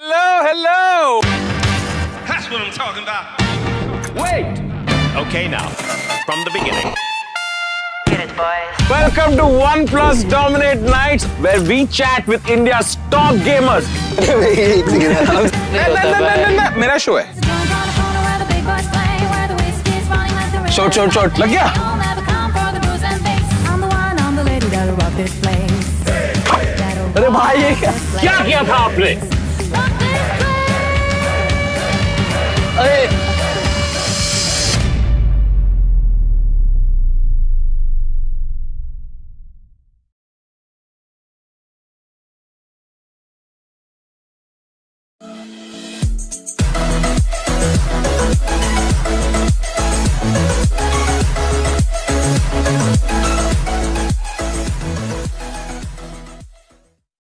Hello, hello. That's what I'm talking about. Wait. Okay, now, from the beginning. Get it, boys. Welcome to OnePlus Dominant Nights, where we chat with India's top gamers. मेरा show है. Short, short, short. लग गया. अरे भाई ये क्या क्या किया था आपने? अरे